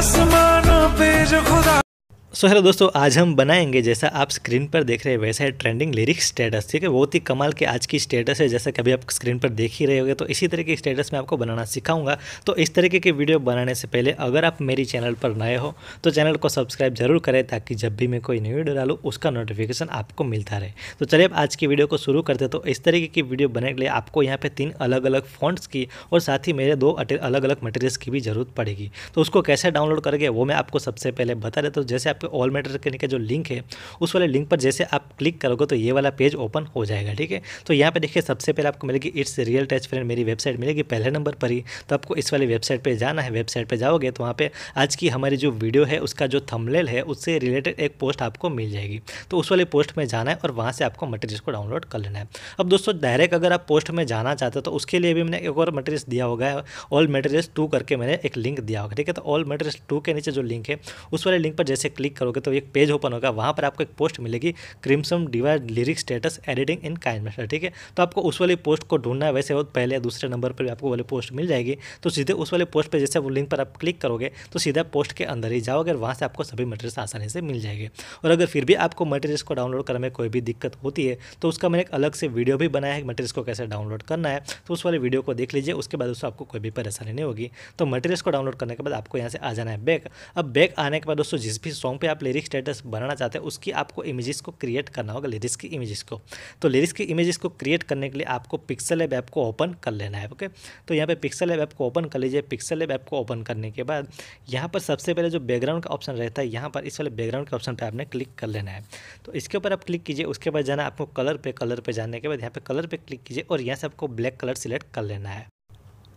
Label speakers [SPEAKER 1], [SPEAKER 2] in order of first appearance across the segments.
[SPEAKER 1] आसमानों पे जो खुदा
[SPEAKER 2] सो हेलो दोस्तों, आज हम बनाएँगे जैसा आप स्क्रीन पर देख रहे हैं, वैसा है ट्रेंडिंग लिरिक्स स्टेटस ठीक है? बहुत ही कमाल के आज की स्टेटस है, जैसा कभी आप स्क्रीन पर देख ही रहे होगे तो इसी तरह की स्टेटस मैं आपको बनाना सिखाऊँगा। तो इस तरीके की वीडियो बनाने से पहले, अगर आप मेरी चैनल पर नए हो तो चैनल को सब्सक्राइब ज़रूर करें, ताकि जब भी मैं कोई नई वीडियो डालूँ, उसका नोटिफिकेशन आपको मिलता रहे। तो चलिए अब आज की वीडियो को शुरू करते तो इस तरीके की वीडियो बनाने के लिए आपको यहाँ पर तीन अलग अलग फॉन्ट्स की, और साथ ही मेरे दो अलग अलग मटेरियल्स की भी ज़रूरत पड़ेगी। तो उसको कैसे डाउनलोड करेंगे, वो मैं आपको सबसे पहले बता देता हूँ। जैसे आपके ऑल मेटेरियल का जो लिंक है, उस वाले लिंक पर जैसे आप क्लिक करोगे तो ये वाला पेज ओपन हो जाएगा, ठीक है? तो यहाँ पे देखिए, सबसे पहले आपको मिलेगी इट्स रियल टच फ्रेंड मेरी वेबसाइट मिलेगी पहले नंबर पर ही। तो आपको इस वाली वेबसाइट पर जाना है वेबसाइट पर जाओगे तो वहाँ पर आज की हमारी जो वीडियो है, उसका जो थमलेल है, उससे रिलेटेड एक पोस्ट आपको मिल जाएगी। तो उस वाले पोस्ट में जाना है और वहाँ से आपको मटेरियल को डाउनलोड कर लेना है। अब दोस्तों डायरेक्ट अगर आप पोस्ट में जाना चाहते हो तो उसके लिए भी मैंने एक और मटेरियल दिया होगा ऑल मटेरियल्स टू करके मैंने एक लिंक दिया होगा, ठीक है? तो ऑल मटेरियल्स टू के नीचे जो लिंक है, उस वाले लिंक पर जैसे क्लिक करोगे तो एक पेज ओपन होगा, वहाँ पर आपको एक पोस्ट मिलेगी crimson divide lyric status editing in KineMaster ठीक है? तो आपको उस वाली पोस्ट को ढूंढना है, वैसे वो पहले या दूसरे नंबर पर भी आपको वाली पोस्ट मिल जाएगी। तो सीधे उस वाले पोस्ट पर जैसे वो लिंक पर आप क्लिक करोगे तो सीधा पोस्ट के अंदर ही जाओगे और वहाँ से आपको सभी मटेरियल्स आसानी से मिल जाएँगे। और अगर फिर भी आपको मटेरियल्स को डाउनलोड करने में कोई भी दिक्कत होती है तो उसका मैंने एक अलग से वीडियो भी बनाया है मटेरियल्स को कैसे डाउनलोड करना है तो उस वाले वीडियो को देख लीजिए, उसके बाद उससे आपको कोई भी परेशानी नहीं होगी। तो मटेरियल्स को डाउनलोड करने के बाद आपको यहाँ से आ जाना है बैक अब बैक आने के बाद दोस्तों, जिस भी सॉन्ग पे आप लिरिक स्टेटस बनाना चाहते हैं, उसकी आपको इमेजेस को क्रिएट करना होगा लिरिक्स की इमेजेस को। तो लिरिक्स की इमेजेस को क्रिएट करने के लिए आपको पिक्सल ऐप को ओपन कर लेना है ओके तो यहाँ पे पिक्सल ऐप को ओपन कर लीजिए। पिक्सल ऐप को ओपन करने के बाद यहाँ पर सबसे पहले जो बैकग्राउंड का ऑप्शन रहता है, यहाँ पर इस वाले बैकग्राउंड के ऑप्शन पर आपने क्लिक कर लेना है। तो इसके ऊपर आप क्लिक कीजिए, उसके बाद जाना आपको कलर पे कलर पे जाने के बाद यहाँ पे कलर पे क्लिक कीजिए और यहाँ से आपको ब्लैक कलर सिलेक्ट कर लेना है।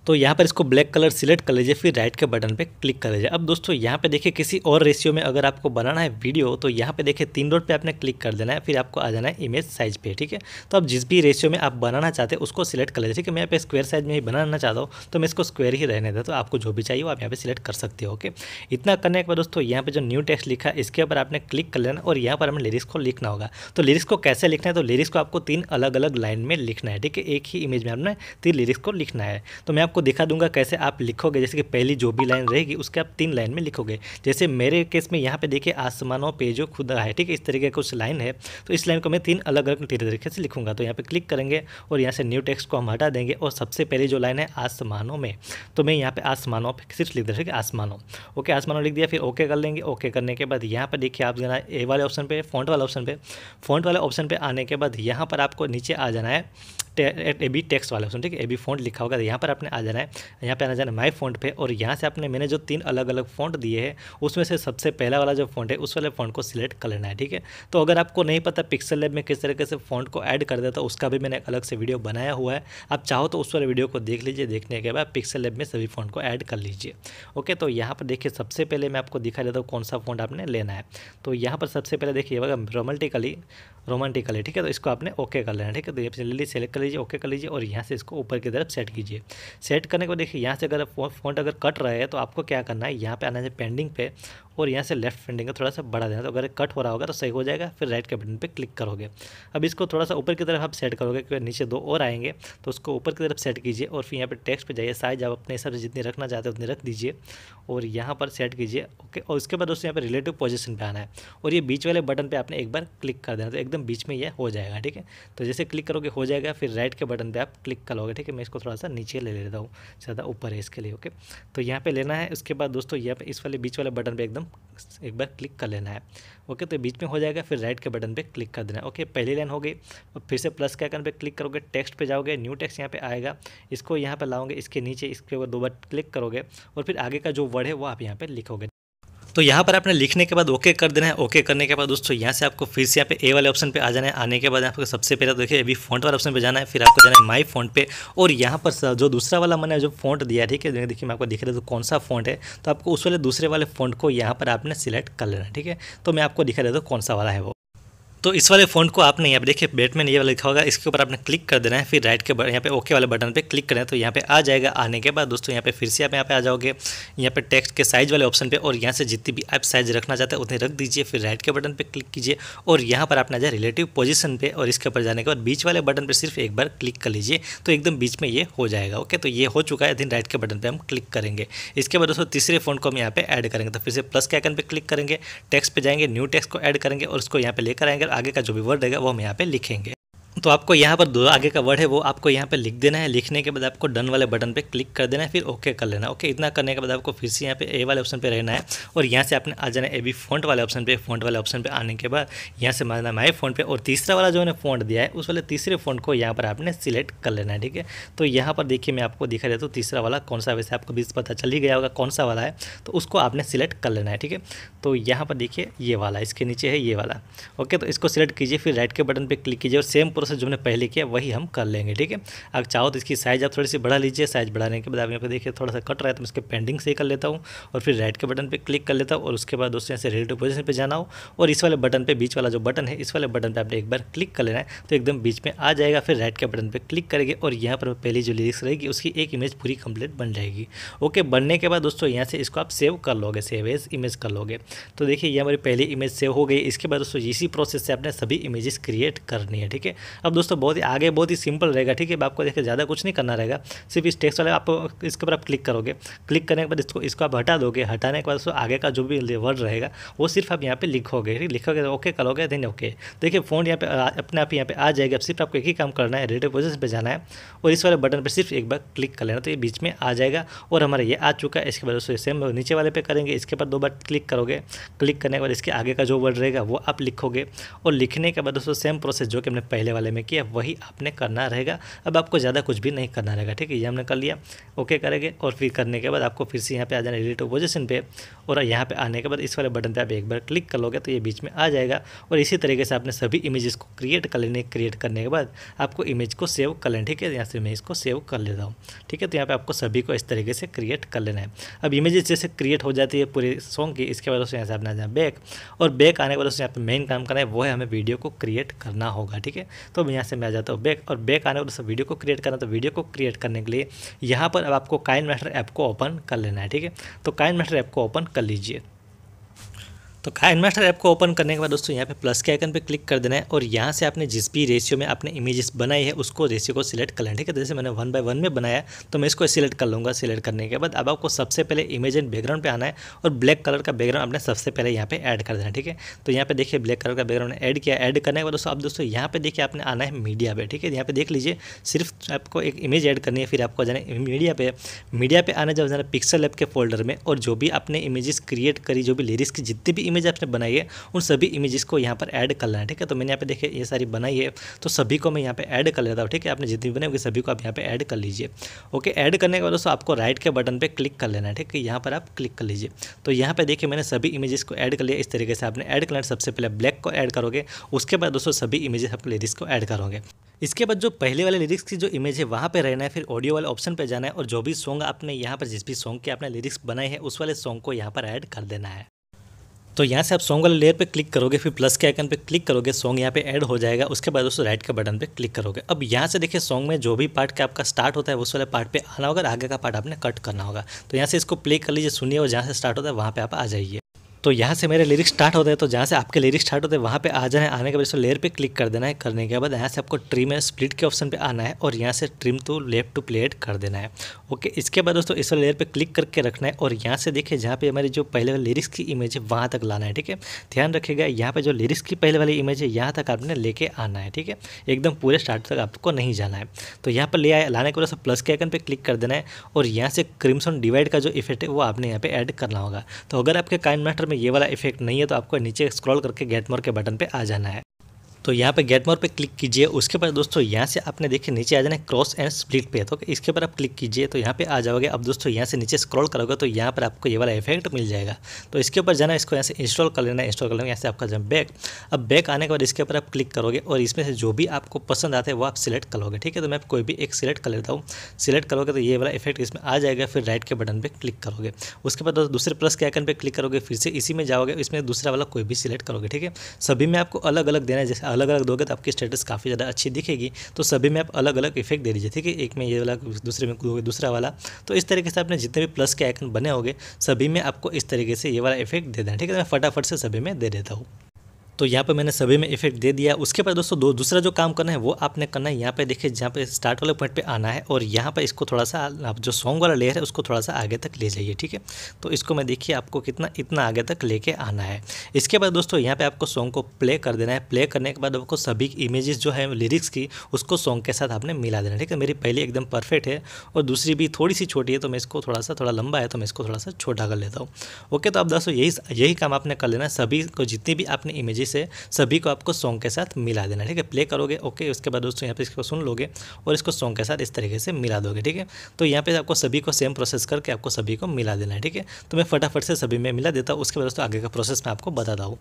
[SPEAKER 2] तो यहाँ पर इसको ब्लैक कलर सिलेक्ट कर लीजिए, फिर राइट के बटन पे क्लिक कर लीजिए। अब दोस्तों, यहाँ पे देखिए किसी और रेशियो में अगर आपको बनाना है वीडियो तो यहाँ पे देखिए तीन डॉट पे आपने क्लिक कर देना है, फिर आपको आ जाना है इमेज साइज़ पे, ठीक है? तो अब जिस भी रेशियो में आप बनाना चाहते हैं, उसको सिलेक्ट कर लीजिए। ठीक है, मैं यहाँ पे स्क्वेयर साइज़ में ही बनाना चाहता हूँ तो मैं इसको स्क्वेयर ही रहने देता तो आपको जो भी चाहिए वो आप यहाँ पर सिलेक्ट कर सकते हो, ओके? इतना करने के बाद दोस्तों, यहाँ पर जो न्यू टेक्स्ट लिखा इसके ऊपर आपने क्लिक कर लेना और यहाँ पर हमें लिरिक्स को लिखना होगा। तो लिरिक्स को कैसे लिखना है? तो लिरिक्स को आपको तीन अलग अलग लाइन में लिखना है, ठीक है? एक ही इमेज में आपने तीन लिरिक्स को लिखना है। तो मैं आपको दिखा दूँगा कैसे आप लिखोगे। जैसे कि पहली जो भी लाइन रहेगी, उसके आप तीन लाइन में लिखोगे। जैसे मेरे केस में यहाँ पे देखिए, आसमानों पे जो खुदा है, ठीक है, इस तरीके का कुछ लाइन है। तो इस लाइन को मैं तीन अलग अलग तरीके से लिखूँगा। तो यहाँ पे क्लिक करेंगे और यहाँ से न्यू टेक्स्ट को हम हटा देंगे और सबसे पहली जो लाइन है, आसमानों में। तो मैं यहाँ पर आसमानों पर सिर्फ़ लिख दे ठीक है आसमानों। ओके, आसमानों लिख दिया, फिर ओके कर लेंगे। ओके करने के बाद यहाँ पर देखिए आप जाना ए वाले ऑप्शन पर फॉन्ट वाले ऑप्शन पर फॉन्ट वाले ऑप्शन पर आने के बाद यहाँ पर आपको नीचे आ जाना है ए बी टेक्स्ट वाला ऑप्शन, ठीक है, ए बी फॉन्ट लिखा होगा तो यहाँ पर आपने आ जाना है यहाँ पे आना जाना माई फॉन्ट पे, और यहाँ से आपने मैंने जो तीन अलग अलग फॉन्ट दिए हैं, उसमें से सबसे पहला वाला जो फॉन्ट है, उस वाले फॉन्ट को सिलेक्ट कर लेना है, ठीक है? तो अगर आपको नहीं पता पिक्सल लैब में किस तरीके से फॉन्ट को ऐड कर देता उसका भी मैंने अलग से वीडियो बनाया हुआ है। आप चाहो तो उस वाले वीडियो को देख लीजिए, देखने के बाद पिक्सल लैब में सभी फॉन्ट को ऐड कर लीजिए, ओके? तो यहाँ पर देखिए, सबसे पहले मैं आपको दिखा देता हूँ कौन सा फॉन्ट आपने लेना है। तो यहाँ पर सबसे पहले देखिए रोमांटिकली रोमांटिकली ठीक है? तो इसको आपने ओके कर लेना ठीक है? तो ये जल्दी सेलेक्ट कर लीजिए ओके कर लीजिए, और यहाँ से इसको ऊपर की तरफ़ सेट कीजिए। सेट करने को देखिए, यहाँ से अगर फॉन्ट अगर कट रहा है तो आपको क्या करना है, यहाँ पे आना है पेंडिंग पे और यहाँ से लेफ़्ट फेंडिंग का थोड़ा सा बढ़ा देना तो अगर कट हो रहा होगा तो सही हो जाएगा, फिर राइट के बटन पे क्लिक करोगे। अब इसको थोड़ा सा ऊपर की तरफ़ आप सेट करोगे, क्योंकि नीचे दो और आएँगे तो उसको ऊपर की तरफ़ सेट कीजिए और फिर यहाँ पर टेक्स्ट पर जाइए, साइज़ आप अपने हिसाब से जितनी रखना चाहते हो उतनी रख दीजिए और यहाँ पर सेट कीजिए ओके और उसके बाद दोस्तों यहाँ पर रिलेटिव पोजिशन पर आना है और ये बीच वाले बटन पर आपने एक बार क्लिक कर देना तो एकदम बीच में यह हो जाएगा, ठीक है? तो जैसे क्लिक करोगे, हो जाएगा, फिर राइट के बटन पर आप क्लिक करोगे, ठीक है? मैं इसको थोड़ा सा नीचे ले लेता हूँ, ज़्यादा ऊपर है इसके लिए ओके तो यहाँ पर लेना है, उसके बाद दोस्तों यहाँ पर इस वाले बीच वाले बटन पर एकदम एक बार क्लिक कर लेना है। ओके तो बीच में हो जाएगा, फिर राइट के बटन पे क्लिक कर देना। है ओके, पहली लाइन हो गई, और फिर से प्लस के आइकन पे क्लिक करोगे टेक्स्ट पे जाओगे न्यू टेक्स्ट यहाँ पे आएगा। इसको यहाँ पे लाओगे, इसके नीचे, इसके ऊपर दो बार क्लिक करोगे, और फिर आगे का जो वर्ड है, वो आप यहाँ पर लिखोगे। तो यहाँ पर आपने लिखने के बाद ओके कर देना है। ओके करने के बाद दोस्तों यहाँ से आपको फिर से यहाँ पे ए वाले ऑप्शन पे आ जाना है। आने के बाद आपको सबसे पहले तो देखिए अभी फॉन्ट वाले ऑप्शन पे जाना है, फिर आपको जाना है माई फॉन्ट पे। और यहाँ पर जो दूसरा वाला मैंने जो फॉन्ट दिया ठीक है देखिए मैं आपको दिख रहा तो कौन सा फॉन्ट है? तो आपको उस वाले दूसरे वाले फॉन्ट को यहाँ पर आपने सिलेक्ट कर लेना ठीक है? तो मैं आपको दिखा देता हूँ कौन सा वाला है वो। तो इस वाले फ़ोन को आपने यहाँ पे देखिए बैटमैन ये वाला लिखा होगा, इसके ऊपर आपने क्लिक कर देना है, फिर राइट के यहाँ पे ओके वाले बटन पे क्लिक करें तो यहाँ पे आ जाएगा आने के बाद। दोस्तों, यहाँ पे फिर से आप यहाँ पे आ जाओगे, यहाँ पे टेक्स्ट के साइज़ वाले ऑप्शन पे, और यहाँ से जितनी भी आप साइज़ रखना चाहते हैं, उतने रख दीजिए, फिर राइट के बटन पर क्लिक कीजिए, और यहाँ पर आपने जाए रिलेटिव पोजिशन पर और इसके ऊपर जाने के बाद बीच वाले बटन पर सिर्फ़ एक बार क्लिक कर लीजिए तो एकदम बीच में ये हो जाएगा ओके तो ये हो चुका है, दिन राइट के बटन पर हम क्लिक करेंगे। इसके बाद दोस्तों, तीसरे फ़ोन को हम यहाँ पे ऐड करेंगे तो फिर से प्लस के आइकन पर क्लिक करेंगे टेक्स्ट पर जाएँगे न्यू टेक्स्ट को ऐड करेंगे, और उसको यहाँ पर लेकर आएँगे आगे का जो भी वर्ड रहेगा वो हम यहाँ पे लिखेंगे। तो आपको यहाँ पर दो आगे का वर्ड है, वो आपको यहाँ पे लिख देना है। लिखने के बाद आपको डन वाले बटन पे क्लिक कर देना है, फिर ओके कर लेना ओके इतना करने के बाद आपको फिर से यहाँ पे ए वाले ऑप्शन पे रहना है और यहाँ से आपने आ जाना है ए बी फॉन्ट वाले ऑप्शन पे। फॉन्ट वाले ऑप्शन पे आने के बाद यहाँ से मारना माई फ़ोन पे और तीसरा वाला जो मैंने फ़ोन दिया है, उस वाले तीसरे फ़ोन को यहाँ पर आपने सिलेक्ट कर लेना है, ठीक है? तो यहाँ पर देखिए, मैं आपको दिखा देता हूँ तीसरा वाला कौन सा, वैसे आपको बीस पता चल ही गया होगा कौन सा वाला है। तो उसको आपने सिलेक्ट कर लेना है, ठीक है? तो यहाँ पर देखिए, ये वाला, इसके नीचे है ये वाला। ओके तो इसको सिलेक्ट कीजिए, फिर राइट के बटन पर क्लिक कीजिए और सेम प्रोसेस जो मैंने पहले किया, वही हम कर लेंगे, ठीक है? अगर चाहो तो इसकी साइज़ आप थोड़ी सी बढ़ा लीजिए साइज़ बढ़ाने के बाद आप यहाँ पे देखिए थोड़ा सा कट रहा है तो मैं इसके पेंडिंग से कर लेता हूँ और फिर राइट के बटन पर क्लिक कर लेता हूँ और उसके बाद दोस्तों यहाँ से रिलेटिव पोजिशन पर जाना हो और इस वाले बटन पर बीच वाला जो बटन है, इस वाले बटन पर आपने एक बार क्लिक कर लेना है तो एकदम बीच में आ जाएगा, फिर राइट के बटन पर क्लिक करेंगे और यहाँ पर पहली जो लिरिक्स रहेगी, उसकी एक इमेज पूरी कंप्लीट बन जाएगी। ओके बनने के बाद दोस्तों यहाँ से इसको आप सेव कर लोगे सेव एज इमेज कर लोगे। तो देखिए, ये हमारी पहली इमेज सेव हो गई, इसके बाद दोस्तों इसी प्रोसेस से आपने सभी इमेजेस क्रिएट करनी है, ठीक है? अब दोस्तों, बहुत ही आगे बहुत ही सिंपल रहेगा, ठीक है? आपको देखिए, ज़्यादा कुछ नहीं करना रहेगा। सिर्फ़ इस टेक्स्ट वाले आप इसके ऊपर आप क्लिक करोगे। क्लिक करने के बाद इसको इसको आप हटा दोगे। हटाने के बाद उसको आगे का जो भी वर्ड रहेगा, वो सिर्फ़ आप यहाँ पे लिखोगे, ठीक? लिखोगे ओके करोगे देन ओके देखिए फ़ोन यहाँ पे अपने आप यहाँ पे आ जाएगा। सिर्फ़ आपको एक ही काम करना है रेडियो पोजिशन पर जाना है और इस वाले बटन पर सिर्फ़ एक बार क्लिक कर लेना तो ये बीच में आ जाएगा और हमारा ये आ चुका है। इसके बाद उसको सेम नीचे वाले पे करेंगे, इसके बाद दो बार क्लिक करोगे। क्लिक करने के बाद इसके आगे का जो वर्ड रहेगा, वो आप लिखोगे और लिखने के बाद दोस्तों सेम प्रोसेस जो कि हमने पहले वाले में किया वही आपने करना रहेगा। अब आपको ज़्यादा कुछ भी नहीं करना रहेगा, ठीक है? ये हमने कर लिया। ओके करेंगे और फिर करने के बाद आपको फिर से यहाँ पे आ जाना रिलेटिव पोजिशन पे और यहाँ पे आने के बाद इस वाले बटन पे आप एक बार क्लिक कर लोगे तो ये बीच में आ जाएगा और इसी तरीके से आपने सभी इमेजेस को क्रिएट कर लेने क्रिएट करने के बाद आपको इमेज को सेव कर लेना ठीक है? यहाँ से मैं इसको सेव कर लेता हूँ, ठीक है? तो यहाँ पर आपको सभी को इस तरीके से क्रिएट कर लेना है। अब इमेजेस जैसे क्रिएट हो जाती है पूरे सॉन्ग की, इसके बाद से यहाँ से अपना जाए बैक और बैक आने के बाद उससे यहाँ पर मेन काम करना है, वो है हमें वीडियो को क्रिएट करना होगा, ठीक है? तो यहाँ से मैं आ जाता हूँ बैक और बैक आने के बाद वीडियो को क्रिएट करना तो वीडियो को क्रिएट करने के लिए यहाँ पर अब आपको काइन मैटर ऐप को ओपन कर लेना है, ठीक है? तो काइन मैटर ऐप को ओपन कर लीजिए। तो काइन मास्टर ऐप को ओपन करने के बाद दोस्तों यहाँ पे प्लस के आइकन पे क्लिक कर देना है और यहाँ से आपने जिस भी रेशियो में आपने इमेजेस बनाई है, उसको रेशियो को सिलेक्ट कर लेना ठीक है? जैसे मैंने वन बाय वन में बनाया तो मैं इसको सिलेक्ट कर लूँगा सिलेक्ट करने के बाद अब आपको सबसे पहले इमेज एंड बैकग्राउंड पर आना है और ब्लैक कलर का बैकग्राउंड आपने सबसे पहले यहाँ पर ऐड कर देना ठीक है? तो यहाँ पे देखिए ब्लैक कलर का बैकग्राउंड ऐड किया ऐड करने के बाद दोस्तों अब दोस्तों यहाँ पे देखिए आपने आना है मीडिया पर ठीक है? यहाँ पे देख लीजिए, सिर्फ़ आपको एक इमेज ऐड करनी है, फिर आपको जाना है मीडिया पर मीडिया पर आने जब जाना पिक्सल ऐप के फोल्डर में और जो भी आपने इमेजेस क्रिएट करी, जो भी लिरिक्स की जितनी भी इमेज आपने बनाई है उन सभी इमेजेस को यहाँ पर ऐड कर लेना है ठीक है? तो मैंने यहाँ पे देखिए, ये सारी बनाई है तो सभी को मैं यहाँ पे ऐड कर लेता हूँ, ठीक है? आपने जितनी बनाई सभी को आप यहाँ पे ऐड कर लीजिए, ओके? ऐड करने के बाद दोस्तों, आपको राइट के बटन पर क्लिक कर लेना है, ठीक है? यहाँ पर आप क्लिक कर लीजिए तो यहाँ पर देखिए, मैंने सभी इमेजेस को ऐड कर लिया, इस तरीके से आपने ऐड कर लेना सबसे पहले ब्लैक को ऐड करोगे, उसके बाद दोस्तों, सभी इमेजेस आप लिरिक्स को ऐड करोगे। इसके बाद जो पहले वाले लिरिक्स की जो इमेज है, वहाँ पे रहना है, फिर ऑडियो वाले ऑप्शन पे जाना है, और जो भी सॉन्ग आपने यहाँ पर जिस भी सॉन्ग के आपने लिरिक्स बनाए हैं, उस वाले सॉन्ग को यहाँ पर ऐड कर देना है। तो यहाँ से आप सॉन्ग वाले लेयर पे क्लिक करोगे, फिर प्लस के आइकन पे क्लिक करोगे सॉन्ग यहाँ पे ऐड हो जाएगा, उसके बाद दोस्तों राइट के बटन पे क्लिक करोगे। अब यहाँ से देखिए सॉन्ग में जो भी पार्ट का आपका स्टार्ट होता है, उस वाले पार्ट पे आना होगा आगे का पार्ट आपने कट करना होगा। तो यहाँ से इसको प्ले कर लीजिए, सुनिए और जहाँ से स्टार्ट होता है, वहाँ पर आप आ जाइए। तो यहाँ से मेरे लिरिक्स स्टार्ट होते हैं तो जहाँ से आपके लिरिक्स स्टार्ट होते हैं, वहाँ पे आ जाना है आने के बाद इसको लेयर पे क्लिक कर देना है, करने के बाद यहाँ से आपको ट्रिम है स्प्लिट के ऑप्शन पे आना है और यहाँ से trim to left to plate कर देना है। ओके इसके बाद दोस्तों इस लेयर पर क्लिक करके रखना है और यहाँ से देखिए जहाँ पे हमारी जो पहले वाली लिरिक्स की इमेज है, वहाँ तक लाना है, ठीक है? ध्यान रखिएगा, यहाँ पर जो लिरिक्स की पहले वाली इमेज है, यहाँ तक आपने लेके आना है, ठीक है? एकदम पूरे स्टार्ट तक आपको नहीं जाना है। तो यहाँ पर ले आए, लाने के बाद प्लस के आइकन पर क्लिक कर देना है और यहाँ से क्रिम्सन डिवाइड का जो इफ़ेक्ट है, वो आपने यहाँ पर ऐड करना होगा। तो अगर आपके काइन मास्टर में ये वाला इफ़ेक्ट नहीं है तो आपको नीचे स्क्रॉल करके गेट मोर के बटन पे आ जाना है। तो यहाँ पे गेट मोर पे क्लिक कीजिए। उसके बाद दोस्तों यहाँ से आपने देखिए नीचे आ जाना है क्रॉस एंड स्प्लिट पे। तो इसके ऊपर आप क्लिक कीजिए तो यहाँ पे आ जाओगे। अब दोस्तों यहाँ से नीचे स्क्रॉल करोगे तो यहाँ पर आपको ये वाला इफ़ेक्ट मिल जाएगा। तो इसके ऊपर जाना इसको यहाँ से इंस्टॉल कर लेना इंस्टॉल कर लेना यहाँ से आपका जब बैक अब बैक आने के बाद इसके ऊपर आप क्लिक करोगे और इसमें से जो भी आपको पसंद आता है वो आप सिलेक्ट करोगे ठीक है तो मैं कोई भी एक सिलेक्ट कर लेता हूँ। सिलेक्ट करोगे तो ये वाला इफ़ेक्ट इसमें आ जाएगा, फिर राइट के बटन पर क्लिक करोगे। उसके बाद दूसरे प्लस के आइकन पर क्लिक करोगे, फिर से इसी में जाओगे, इसमें दूसरा वाला कोई भी सिलेक्ट करोगे। ठीक है, सभी में आपको अलग अलग देना है। जैसे अलग अलग दोगे तो आपकी स्टेटस काफ़ी ज़्यादा अच्छी दिखेगी। तो सभी में आप अलग अलग इफ़ेक्ट दे दीजिए, ठीक है? एक में ये वाला, दूसरे में दूसरा वाला। तो इस तरीके से आपने जितने भी प्लस के आइकन बने होंगे, सभी में आपको इस तरीके से ये वाला इफ़ेक्ट दे देना, ठीक है? तो मैं फटाफट से सभी में दे देता हूँ। तो यहाँ पे मैंने सभी में इफ़ेक्ट दे दिया। उसके बाद दोस्तों, दो, दूसरा जो काम करना है, वो आपने करना है। यहाँ पे देखिए, जहाँ पे स्टार्ट वाले पॉइंट पे आना है और यहाँ पे इसको थोड़ा सा आप जो सॉन्ग वाला लेयर है, उसको थोड़ा सा आगे तक ले जाइए, ठीक है? तो इसको मैं देखिए, आपको कितना, इतना आगे तक लेके आना है। इसके बाद दोस्तों, यहाँ पर आपको सॉन्ग को प्ले कर देना है। प्ले करने के बाद आपको सभी इमेजेस जो है लिरिक्स की, उसको सॉन्ग के साथ आपने मिला देना ठीक है? मेरी पहली एकदम परफेक्ट है और दूसरी भी थोड़ी सी छोटी है तो मैं इसको थोड़ा सा, थोड़ा लंबा है तो मैं इसको थोड़ा सा छोटा कर लेता हूँ। ओके तो आप दोस्तों, यही यही काम आपने कर लेना है। सभी को जितनी भी आपने इमेजेस है सभी को आपको सॉन्ग के साथ मिला देना ठीक है? प्ले करोगे ओके उसके बाद दोस्तों यहाँ पे इसको सुन लोगे और इसको सॉन्ग के साथ इस तरीके से मिला दोगे, ठीक है? तो यहाँ पे आपको सभी को सेम प्रोसेस करके आपको सभी को मिला देना है, ठीक है? तो मैं फटाफट से सभी में मिला देता हूँ, उसके बाद दोस्तों आगे का प्रोसेस मैं आपको बताता हूँ।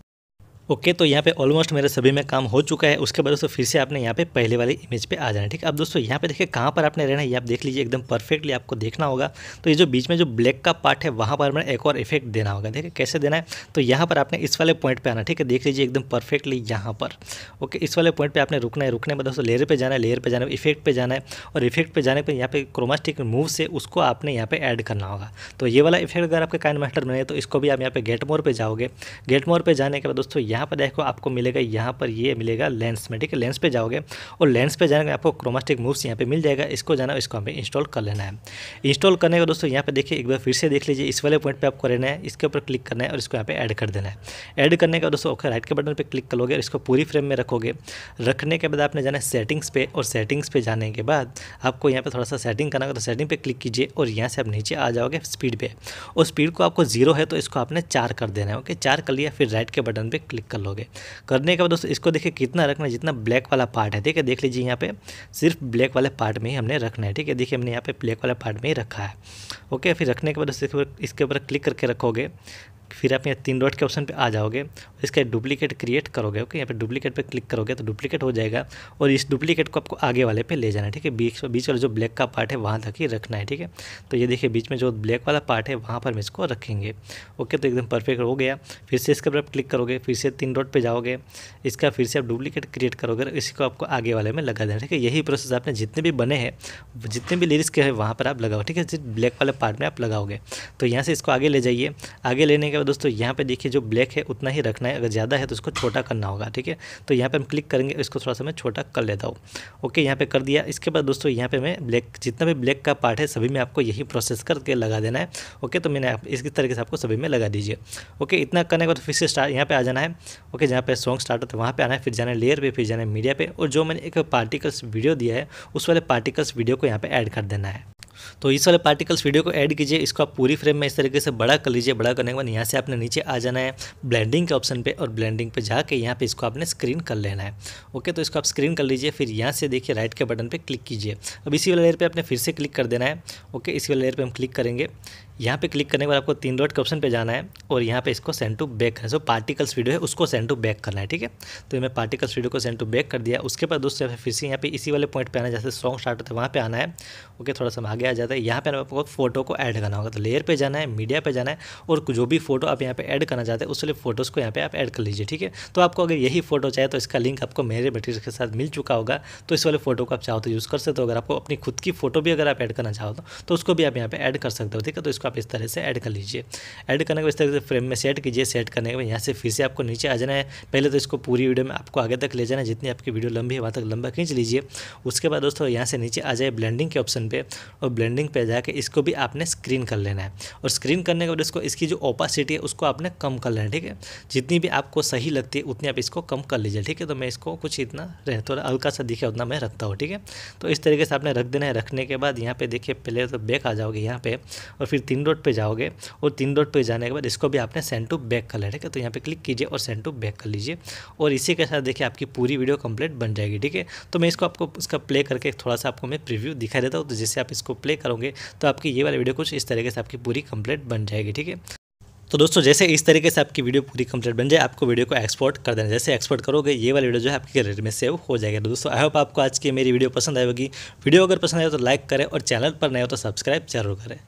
[SPEAKER 2] ओके okay, तो यहाँ पे ऑलमोस्ट मेरे सभी में काम हो चुका है। उसके बाद दोस्तों फिर से आपने यहाँ पे पहले वाली इमेज पे आ जाना ठीक अब दोस्तों यहाँ पे देखिए कहाँ पर आपने रहना है ये आप देख लीजिए एकदम परफेक्टली आपको देखना होगा। तो ये जो बीच में जो ब्लैक का पार्ट है वहाँ पर मैंने एक और इफ़ेक्ट देना होगा देखिए कैसे देना है? तो यहाँ पर आपने इस वाले पॉइंट पर आना ठीक है? देख लीजिए एकदम परफेक्टली यहाँ पर ओके? इस वाले पॉइंट पर आपने रुकना है रुकने में दोस्तों लेयर पर जाना है लेयर पर जाना है इफ़ेक्ट पर जाना है और इफ़ेक्ट पर जाने पर यहाँ पे क्रोमास्टिक मूव से उसको आपने यहाँ पर ऐड करना होगा। तो ये वाला इफ़ेक्ट अगर आपके काइन मास्टर बने तो इसको भी आप यहाँ पे गेट मोर पर जाओगे। गेट मोर पर जाने के बाद दोस्तों यहाँ पर देखो आपको मिलेगा, यहाँ पर ये मिलेगा लेंस में, ठीक है? लेंस पे जाओगे और लेंस पे जाने आपको क्रोमास्टिक मूव्स यहाँ पे मिल जाएगा। इसको जाना, इसको हमें इंस्टॉल कर लेना है। इंस्टॉल करने का दोस्तों यहाँ पे देखिए, एक बार फिर से देख लीजिए। इस वाले पॉइंट पर आपको रहना है, इसके ऊपर क्लिक करना है और इसको यहाँ पे ऐड कर देना है। ऐड करने का दोस्तों ओके राइट के बटन पर क्लिक करोगे और इसको पूरी फ्रेम में रखोगे। रखने के बाद आपने जाना है सेटिंग्स पे और सेटिंग्स पे जाने के बाद आपको यहाँ पे थोड़ा सा सेटिंग करना होगा तो सेटिंग पे क्लिक कीजिए और यहाँ से आप नीचे आ जाओगे स्पीड पे। और स्पीड को आपको ज़ीरो है तो इसको आपने चार कर देना है ओके चार कर लिया, फिर राइट के बटन पे क्लिक कर लोगे। करने के बाद दोस्तों, इसको देखिए कितना रखना है, जितना ब्लैक वाला पार्ट है। ठीक है, देख लीजिए यहाँ पे, सिर्फ़ ब्लैक वाले पार्ट में ही हमने रखना है। ठीक है, देखिए हमने यहाँ पे ब्लैक वाले पार्ट में ही रखा है। ओके, फिर रखने के बाद इसके ऊपर क्लिक करके रखोगे। फिर आप यहाँ तीन डॉट के ऑप्शन पे आ जाओगे, इसका डुप्लीकेट क्रिएट करोगे ओके यहाँ पे डुप्लीकेट पे क्लिक करोगे तो डुप्लीकेट हो जाएगा और इस डुप्लीकेट को आपको आगे वाले पे ले जाना है, ठीक है? बीच बीच वाला जो ब्लैक का पार्ट है वहाँ तक ही रखना है, ठीक है? तो ये देखिए बीच में जो ब्लैक वाला पार्ट है वहाँ पर हम इसको रखेंगे ओके तो एकदम परफेक्ट हो गया। फिर से इसके ऊपर आप क्लिक करोगे, फिर से तीन डॉट पर जाओगे, इसका फिर से आप डुप्लीकेट क्रिएट करोगे इसी को आपको आगे वाले में लगा देना, ठीक है? यही प्रोसेस आपने जितने भी बने हैं, जितने भी लिरिक्स के हैं वहाँ पर आप लगाओ, ठीक है? जिस ब्लैक वाले पार्ट में आप लगाओगे तो यहाँ से इसको आगे ले जाइए। आगे लेने के बाद दोस्तों, यहाँ पे देखिए जो ब्लैक है, उतना ही रखना है। अगर ज़्यादा है तो उसको छोटा करना होगा, ठीक है? तो यहाँ पे हम क्लिक करेंगे, इसको थोड़ा सा मैं छोटा कर लेता हूँ। ओके, यहाँ पे कर दिया। इसके बाद दोस्तों, यहाँ पे मैं ब्लैक जितना भी ब्लैक का पार्ट है, सभी में आपको यही प्रोसेस करके लगा देना है। ओके तो मैंने इस तरीके से आपको सभी में लगा दीजिए। ओके, इतना करने के बाद फिर से स्टार्ट, यहाँ पर आ जाना है। ओके, जहाँ पे सॉन्ग स्टार्ट होता है वहाँ पर आना है, फिर जाना है लेयर पर फिर जाना है मीडिया पर और जो मैंने एक पार्टिकल्स वीडियो दिया है, उस वाले पार्टिकल्स वीडियो को यहाँ पर ऐड कर देना है। तो इस वाले पार्टिकल्स वीडियो को ऐड कीजिए, इसको आप पूरी फ्रेम में इस तरीके से बड़ा कर लीजिए, बड़ा करने के बाद यहाँ से आपने नीचे आ जाना है ब्लेंडिंग के ऑप्शन पे और ब्लेंडिंग पे जाके यहाँ पे इसको आपने स्क्रीन कर लेना है। ओके तो इसको आप स्क्रीन कर लीजिए, फिर यहाँ से देखिए राइट के बटन पर क्लिक कीजिए। अब इसी वाले लेयर पर आपने फिर से क्लिक कर देना है। ओके इसी वाले लेयर पर हम क्लिक करेंगे। यहाँ पे क्लिक करने के बाद आपको तीन डॉट के ऑप्शन पे जाना है और यहाँ पे इसको सेंड टू बैक करना है। जो पार्टिकल्स वीडियो है, उसको सेंड टू बैक करना है, ठीक है? तो मैं पार्टिकल्स वीडियो को सेंड टू बैक कर दिया। उसके बाद दोस्तों फिर से यहाँ पे इसी वाले पॉइंट पे आना जैसे सॉन्ग स्टार्ट होता है वहाँ पे आना है। ओके थोड़ा सा आगे आ जाता है। यहाँ पे आपको फ़ोटो को ऐड करना होगा। तो लेयर पर जाना है मीडिया पर जाना है और जो भी फ़ोटो आप यहाँ पर ऐड करना चाहते हैं उस वाले फ़ोटोज़ को यहाँ पर आप ऐड कर लीजिए, ठीक है? तो आपको अगर यही फ़ोटो चाहे तो इसका लिंक आपको मेरे मटीरियल के साथ मिल चुका होगा। तो इस वाले फ़ोटो को आप चाहो तो यूज़ कर सकते हो। अगर आपको अपनी खुद की फ़ोटो भी अगर आप ऐड करना चाहो तो उसको भी आप यहाँ पर ऐड कर सकते हो, ठीक है? तो इसको आप इस तरह से ऐड कर लीजिए। ऐड करने के इस तरह से फ्रेम में सेट कीजिए। सेट करने के बाद यहाँ से फिर से आपको नीचे आ जाना है। पहले तो इसको पूरी वीडियो में आपको आगे तक ले जाना है। जितनी आपकी वीडियो लंबी है, वहाँ तक लंबा खींच लीजिए। उसके बाद दोस्तों यहाँ से नीचे आ जाए ब्लेंडिंग के ऑप्शन पर और ब्लेंडिंग पर जाकर इसको भी आपने स्क्रीन कर लेना है। और स्क्रीन करने के बाद इसको, इसकी जो ओपासिटी है, उसको आपने कम कर लेना है, ठीक है? जितनी भी आपको सही लगती है, उतनी आप इसको कम कर लीजिए, ठीक है? तो मैं इसको कुछ इतना रह, थोड़ा हल्का सा दिखे, उतना मैं रखता हूँ, ठीक है? तो इस तरीके से आपने रख देना है। रखने के बाद यहाँ पे देखिए, पहले तो बैक आ जाओगे यहाँ पे और फिर तीन डॉट पे जाओगे और तीन डॉट पे जाने के बाद इसको भी आपने सेंड टू बैक कर लेना है। तो यहाँ पे क्लिक कीजिए और सेंड टू बैक कर लीजिए। और इसी के साथ देखिए आपकी पूरी वीडियो कंप्लीट बन जाएगी, ठीक है? तो मैं इसको आपको, इसका प्ले करके थोड़ा सा आपको मैं प्रिव्यू दिखा देता हूँ। तो जैसे आप इसको प्ले करोगे तो आपकी ये वाली वीडियो कुछ इस तरीके से आपकी पूरी कंप्लीट बन जाएगी, ठीक है? तो दोस्तों, जैसे इस तरीके से आपकी वीडियो पूरी कंप्लीट बन जाए, आपको वीडियो को एक्सपोर्ट कर देना जैसे एक्सपोर्ट करोगे, ये वाली वीडियो जो है आपकी गैलरी में सेव हो जाएगा। तो दोस्तों आई होप आपको आज की मेरी वीडियो पसंद आएगी वीडियो अगर पसंद आए तो लाइक करें और चैनल पर नए हो तो सब्सक्राइब ज़रूर करें।